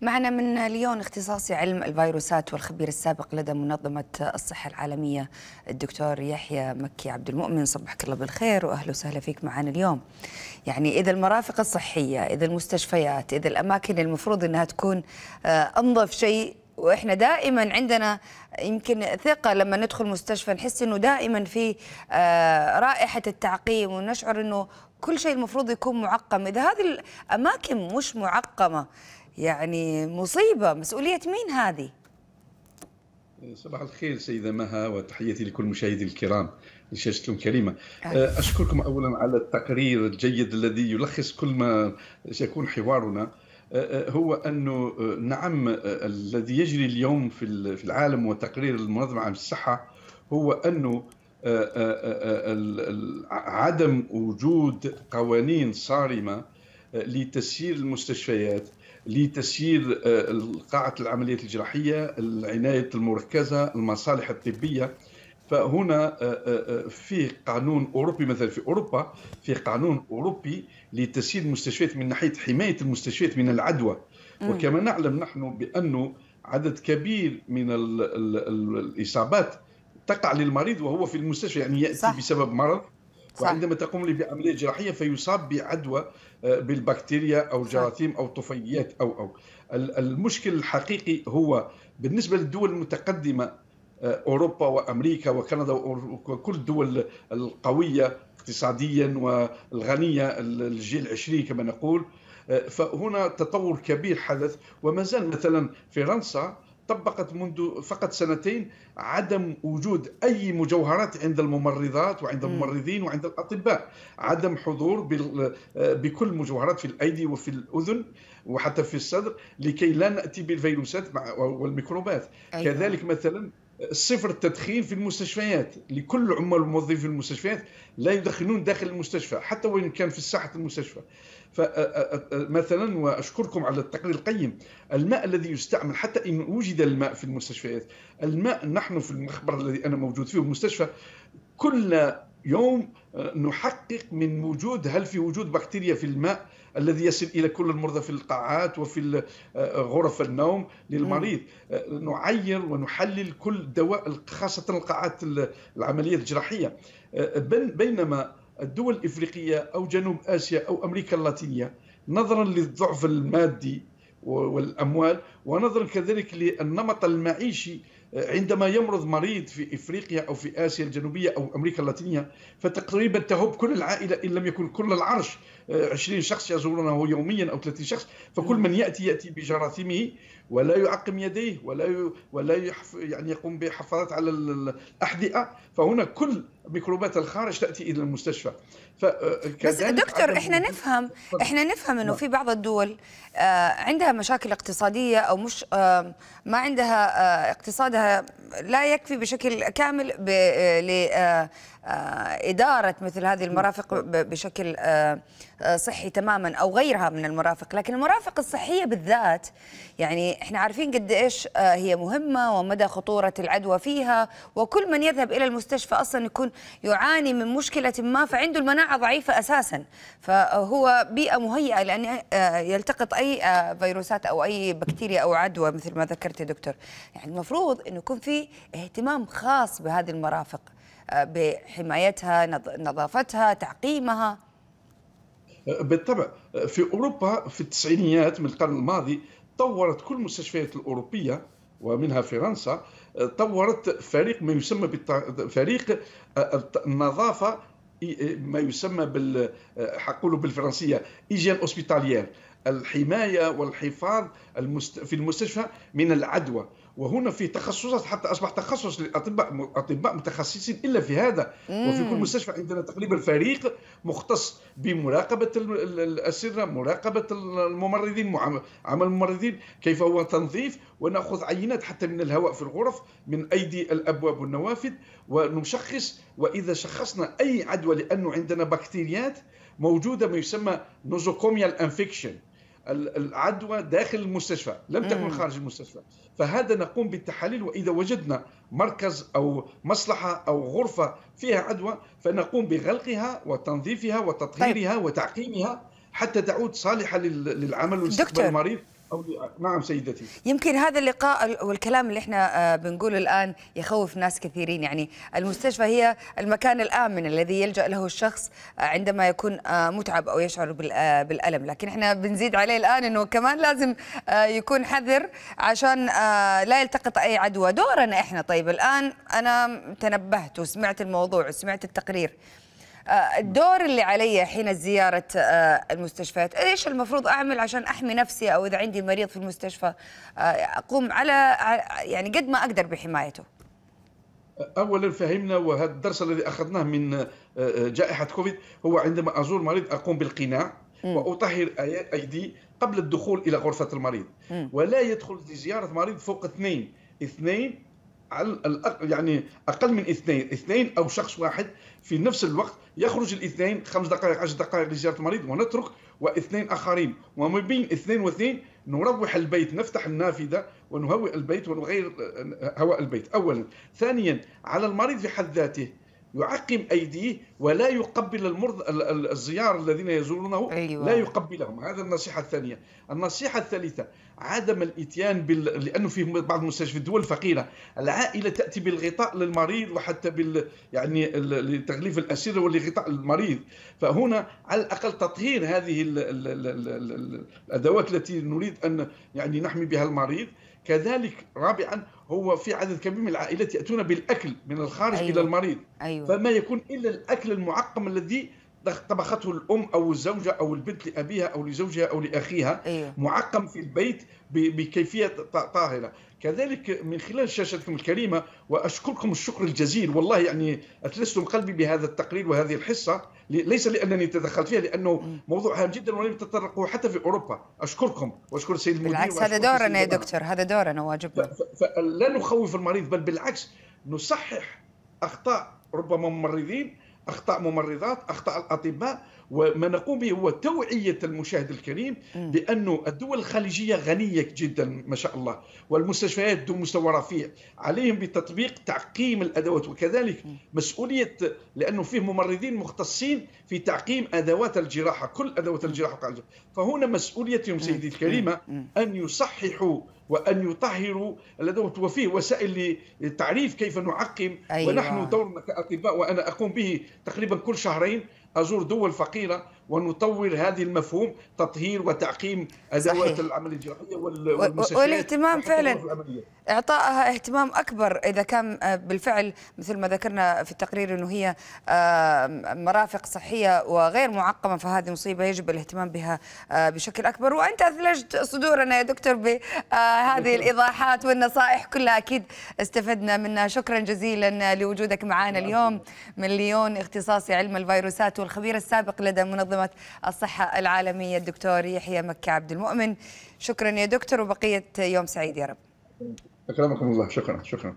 معنا من ليون اختصاصي علم الفيروسات والخبير السابق لدى منظمة الصحة العالمية الدكتور يحيى مكي عبد المؤمن. صبحك الله بالخير وأهلا وسهلا فيك معنا اليوم. يعني إذا المرافق الصحية إذا المستشفيات إذا الأماكن المفروض أنها تكون أنظف شيء وإحنا دائما عندنا يمكن ثقة لما ندخل مستشفى نحس إنه دائما في رائحة التعقيم ونشعر إنه كل شيء المفروض يكون معقم. إذا هذه الأماكن مش معقمة يعني مصيبة. مسؤولية مين هذه؟ صباح الخير سيدة مها وتحياتي لكل مشاهدي الكرام لشاشة الكريمة أشكركم أولا على التقرير الجيد الذي يلخص كل ما سيكون حوارنا. هو أنه نعم الذي يجري اليوم في العالم وتقرير المنظمة العامة للصحة هو أنه عدم وجود قوانين صارمة لتسيير المستشفيات لتسيير قاعة العمليات الجراحية العناية المركزة المصالح الطبية. فهنا في قانون أوروبي مثلا في أوروبا في قانون أوروبي لتسيير المستشفيات من ناحية حماية المستشفيات من العدوى. وكما نعلم نحن بأنه عدد كبير من ال ال ال الإصابات تقع للمريض وهو في المستشفى يعني يأتي صح. بسبب مرض. صح. وعندما تقوم بعملية جراحية فيصاب بعدوى بالبكتيريا أو الجراثيم أو طفيليات أو أو. المشكل الحقيقي هو بالنسبة للدول المتقدمة أوروبا وأمريكا وكندا وكل الدول القوية اقتصاديا والغنية الجيل العشرين كما نقول فهنا تطور كبير حدث. وما زال مثلا فرنسا طبقت منذ فقط سنتين عدم وجود أي مجوهرات عند الممرضات وعند الممرضين وعند الأطباء. عدم حضور بكل مجوهرات في الأيدي وفي الأذن وحتى في الصدر لكي لا نأتي بالفيروسات والميكروبات. أيوة. كذلك مثلا صفر التدخين في المستشفيات. لكل عمال الموظفين في المستشفيات لا يدخنون داخل المستشفى حتى وإن كان في ساحه المستشفى. فمثلا وأشكركم على التقرير القيم. الماء الذي يستعمل حتى إن وجد الماء في المستشفيات الماء نحن في المخبر الذي أنا موجود فيه المستشفى كل يوم نحقق من وجود هل في وجود بكتيريا في الماء الذي يصل إلى كل المرضى في القاعات وفي غرف النوم للمريض؟ نعير ونحلل كل دواء خاصة القاعات العمليات الجراحية. بينما الدول الإفريقية أو جنوب آسيا أو أمريكا اللاتينية نظرا للضعف المادي والأموال ونظرا كذلك للنمط المعيشي عندما يمرض مريض في إفريقيا أو في آسيا الجنوبية أو أمريكا اللاتينية فتقريبا تهب كل العائلة إن لم يكن كل العرش 20 شخص يزورونه يوميا أو 30 شخص فكل من يأتي يأتي بجراثيمه ولا يعقم يديه ولا ولا يعني يقوم بحفاظات على الأحذية فهنا كل ميكروبات الخارج تأتي إلى المستشفى. بس دكتور إحنا نفهم إحنا نفهم إنه في بعض الدول عندها مشاكل اقتصادية أو مش ما عندها اقتصادها لا يكفي بشكل كامل لإدارة مثل هذه المرافق بشكل صحي تماما أو غيرها من المرافق. لكن المرافق الصحية بالذات يعني إحنا عارفين قد إيش هي مهمة ومدى خطورة العدوى فيها وكل من يذهب إلى المستشفى أصلا يكون يعاني من مشكلة ما فعنده المناعة ضعيفة أساسا. فهو بيئة مهيئة لأن يلتقط أي فيروسات أو أي بكتيريا أو عدوى مثل ما ذكرت يا دكتور. يعني المفروض أنه يكون في اهتمام خاص بهذه المرافق. بحمايتها نظافتها تعقيمها. بالطبع في أوروبا في التسعينيات من القرن الماضي طورت كل المستشفيات الأوروبية ومنها فرنسا طورت فريق ما يسمى بفريق النظافة ما يسمى بال حقوله بالفرنسية hygiène hospitalière الحماية والحفاظ في المستشفى من العدوى. وهنا في تخصصات حتى أصبح تخصص للاطباء أطباء متخصصين إلا في هذا. مم. وفي كل مستشفى عندنا تقريبا فريق مختص بمراقبة الاسره مراقبة الممرضين عمل الممرضين كيف هو تنظيف ونأخذ عينات حتى من الهواء في الغرف من أيدي الأبواب والنوافذ. ونشخص وإذا شخصنا أي عدوى لأنه عندنا بكتيريات موجودة ما يسمى nosocomial infection العدوى داخل المستشفى لم تكن خارج المستشفى. فهذا نقوم بالتحاليل وإذا وجدنا مركز أو مصلحة أو غرفة فيها عدوى فنقوم بغلقها وتنظيفها وتطهيرها طيب. وتعقيمها حتى تعود صالحة للعمل واستقبال المريض. أو نعم سيدتي. يمكن هذا اللقاء والكلام اللي إحنا آه، بنقوله الآن يخوف ناس كثيرين. يعني المستشفى هي المكان الآمن الذي يلجأ له الشخص آه، عندما يكون آه، متعب أو يشعر بالألم. لكن إحنا بنزيد عليه الآن إنه كمان لازم يكون حذر عشان لا يلتقط أي عدوى. دورنا إحنا. طيب الآن أنا تنبهت وسمعت الموضوع وسمعت التقرير. الدور اللي علي حين زيارة آه، المستشفيات. إيش المفروض أعمل عشان أحمي نفسي أو إذا عندي مريض في المستشفى؟ آه، أقوم على يعني قد ما أقدر بحمايته. اولا فهمنا وهذا الدرس الذي أخذناه من جائحة كوفيد هو عندما أزور مريض أقوم بالقناع وأطهر أيدي قبل الدخول إلى غرفة المريض. ولا يدخل لزيارة مريض فوق اثنين. اثنين على الأقل يعني أقل من اثنين اثنين أو شخص واحد في نفس الوقت يخرج الاثنين خمس دقائق عشر دقائق لزيارة المريض ونترك واثنين آخرين. وما بين اثنين واثنين نروح البيت نفتح النافذة ونهوئ البيت ونغير هواء البيت. اولا. ثانيا على المريض في حد ذاته يعقم أيديه ولا يقبل المرض الزيار الذين يزورونه أيوة. لا يقبلهم. هذا النصيحة الثانية. النصيحة الثالثة عدم الإتيان بال... لأنه في بعض المستشفيات الدول الفقيرة العائلة تأتي بالغطاء للمريض وحتى بال يعني لتغليف الاسره ولغطاء المريض. فهنا على الأقل تطهير هذه ال... ال... ال... الأدوات التي نريد أن يعني نحمي بها المريض. كذلك رابعا هو في عدد كبير من العائلات يأتون بالأكل من الخارج أيوة. إلى المريض أيوة. فما يكون إلا الأكل المعقم الذي طبخته الأم أو الزوجة أو البنت لأبيها أو لزوجها أو لأخيها أيوه. معقم في البيت بكيفية طاهرة. كذلك من خلال شاشتكم الكريمة وأشكركم الشكر الجزيل والله يعني أتلستم قلبي بهذا التقرير وهذه الحصة ليس لأنني تدخلت فيها لأنه موضوع هام جدا ولم تطرقوا حتى في أوروبا. أشكركم وأشكر السيد المدير بالعكس هذا دورنا يا دكتور هذا دورنا واجبنا. فلا نخوف المريض بل بالعكس نصحح أخطاء ربما ممرضين أخطاء ممرضات أخطاء الأطباء وما نقوم به هو توعية المشاهد الكريم بأنه الدول الخليجية غنية جدا ما شاء الله والمستشفيات ذو مستوى رفيع. عليهم بتطبيق تعقيم الأدوات وكذلك مسؤولية لأنه فيه ممرضين مختصين في تعقيم أدوات الجراحة كل أدوات الجراحة فهنا مسؤوليتهم سيدي الكريمة أن يصححوا وأن يطهروا الادوات وفيه وسائل لتعريف كيف نعقم أيوة. ونحن دورنا كأطباء وأنا أقوم به تقريبا كل شهرين أزور دول فقيرة ونطور هذه المفهوم تطهير وتعقيم أدوات صحيح. العملية الجراحية والمستشفيات. والاهتمام فعلا. اعطائها اهتمام أكبر إذا كان آه، بالفعل مثل ما ذكرنا في التقرير إنه هي آه، مرافق صحية وغير معقمة فهذه مصيبة يجب الاهتمام بها آه، بشكل أكبر. وأنت أثلجت صدورنا يا دكتور بهذه الإيضاحات والنصائح كلها أكيد استفدنا منها. شكرا جزيلا لوجودك معنا اليوم. من ليون اختصاصي علم الفيروسات والخبير السابق لدى منظمة الصحة العالمية الدكتور يحيى مكي عبد المؤمن. شكرا يا دكتور وبقية يوم سعيد يا رب. أكرمكم الله. شكرا. شكرا.